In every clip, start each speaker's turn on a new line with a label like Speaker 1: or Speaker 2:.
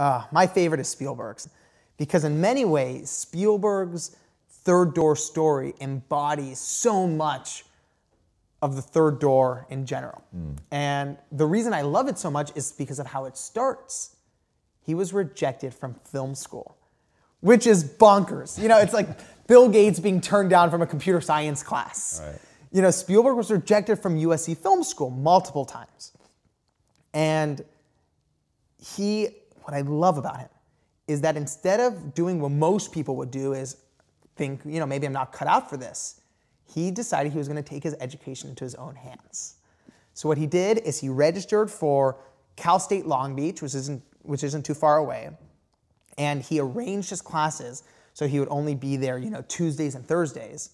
Speaker 1: Uh, my favorite is Spielberg's because, in many ways, Spielberg's Third Door story embodies so much of the third door in general. And the reason I love it so much is because of how it starts. He was rejected from film school, which is bonkers. You know, it's like Bill Gates being turned down from a computer science class.
Speaker 2: Right.
Speaker 1: You know, Spielberg was rejected from USC Film School multiple times. And he, what I love about him is that instead of doing what most people would do is think, you know, maybe I'm not cut out for this, he decided he was going to take his education into his own hands. So what he did is he registered for Cal State Long Beach, which isn't, which isn't too far away, and he arranged his classes so he would only be there, you know, Tuesdays and Thursdays.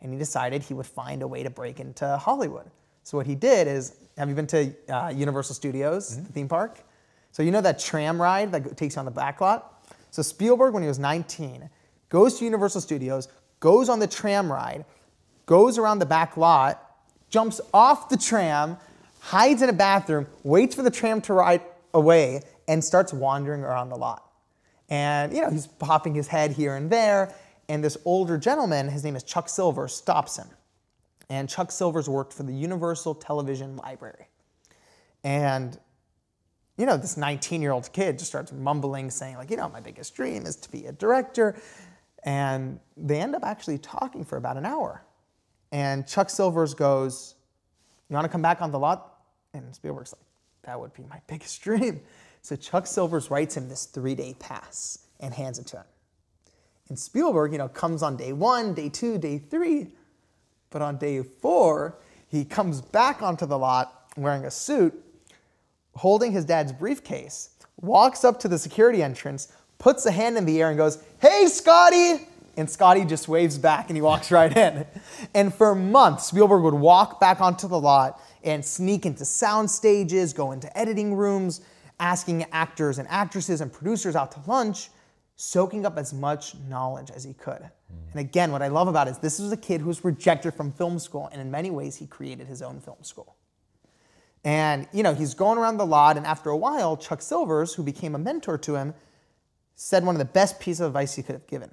Speaker 1: And he decided he would find a way to break into Hollywood. So what he did is, have you been to uh, Universal Studios, the theme park? So you know that tram ride that takes you on the back lot? So Spielberg, when he was 19, goes to Universal Studios, goes on the tram ride, goes around the back lot, jumps off the tram, hides in a bathroom, waits for the tram to ride away, and starts wandering around the lot. And you know, he's popping his head here and there, and this older gentleman, his name is Chuck Silver, stops him. And Chuck Silvers worked for the Universal Television Library. And you know, this 19 year old kid just starts mumbling, saying, like, you know, my biggest dream is to be a director. And they end up actually talking for about an hour. And Chuck Silvers goes, You want to come back on the lot? And Spielberg's like, That would be my biggest dream. So Chuck Silvers writes him this three day pass and hands it to him. And Spielberg, you know, comes on day one, day two, day three. But on day four, he comes back onto the lot wearing a suit, holding his dad's briefcase, walks up to the security entrance, puts a hand in the air, and goes, Hey, Scotty! And Scotty just waves back and he walks right in. And for months, Spielberg would walk back onto the lot and sneak into sound stages, go into editing rooms, asking actors and actresses and producers out to lunch, soaking up as much knowledge as he could. And again, what I love about it is this was a kid who was rejected from film school, and in many ways, he created his own film school. And you know, he's going around the lot, and after a while, Chuck Silvers, who became a mentor to him, said one of the best pieces of advice he could have given.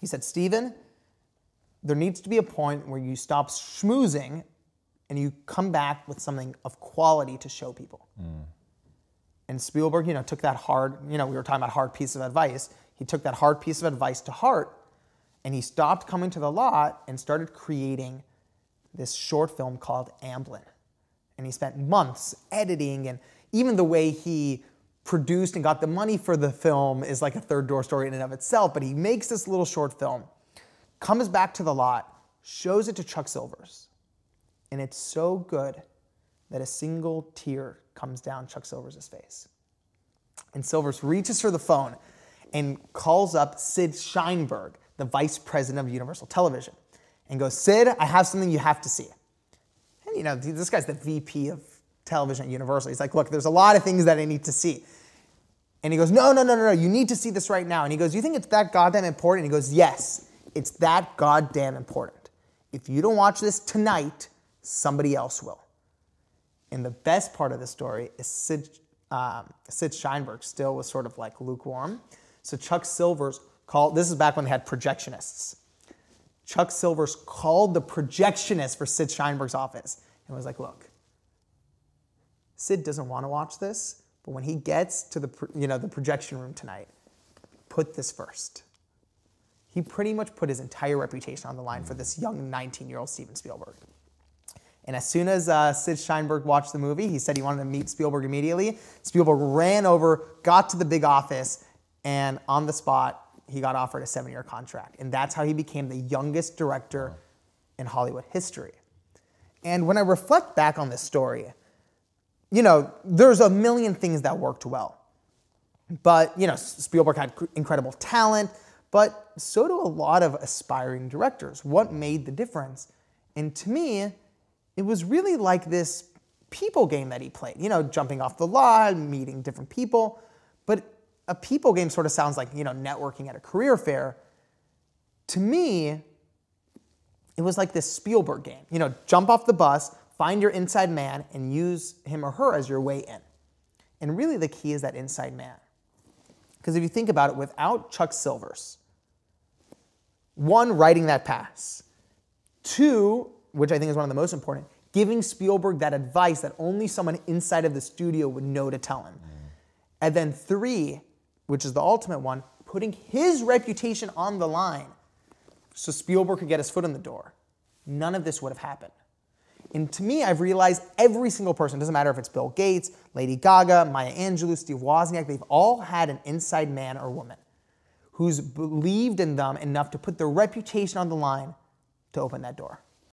Speaker 1: He said, Stephen, there needs to be a point where you stop schmoozing and you come back with something of quality to show people. Mm. And Spielberg, you know, took that hard, you know, we were talking about hard piece of advice. He took that hard piece of advice to heart and he stopped coming to the lot and started creating this short film called Amblin. And he spent months editing and even the way he produced and got the money for the film is like a third door story in and of itself, but he makes this little short film, comes back to the lot, shows it to Chuck Silvers. And it's so good that a single tear comes down Chuck Silvers' face. And Silvers reaches for the phone and calls up Sid Sheinberg, the vice president of Universal Television, and goes, Sid, I have something you have to see. You know, this guy's the VP of television at Universal. He's like, look, there's a lot of things that I need to see. And he goes, no, no, no, no, no, you need to see this right now. And he goes, you think it's that goddamn important? And he goes, yes, it's that goddamn important. If you don't watch this tonight, somebody else will. And the best part of the story is Sid, um, Sid Sheinberg still was sort of like lukewarm. So Chuck Silvers called, this is back when they had projectionists. Chuck Silvers called the projectionist for Sid Sheinberg's office and was like, look, Sid doesn't want to watch this, but when he gets to the, you know, the projection room tonight, put this first. He pretty much put his entire reputation on the line for this young 19-year-old Steven Spielberg. And as soon as uh, Sid Sheinberg watched the movie, he said he wanted to meet Spielberg immediately. Spielberg ran over, got to the big office, and on the spot, he got offered a seven year contract. And that's how he became the youngest director in Hollywood history. And when I reflect back on this story, you know, there's a million things that worked well. But, you know, Spielberg had incredible talent, but so do a lot of aspiring directors. What made the difference? And to me, it was really like this people game that he played, you know, jumping off the lot, meeting different people. But a people game sort of sounds like, you know, networking at a career fair. To me, it was like this Spielberg game. You know, jump off the bus, find your inside man, and use him or her as your way in. And really, the key is that inside man. Because if you think about it, without Chuck Silvers, one, writing that pass, two, which I think is one of the most important, giving Spielberg that advice that only someone inside of the studio would know to tell him. And then three, which is the ultimate one, putting his reputation on the line so Spielberg could get his foot in the door. None of this would have happened. And to me, I've realized every single person, doesn't matter if it's Bill Gates, Lady Gaga, Maya Angelou, Steve Wozniak, they've all had an inside man or woman who's believed in them enough to put their reputation on the line to open that door.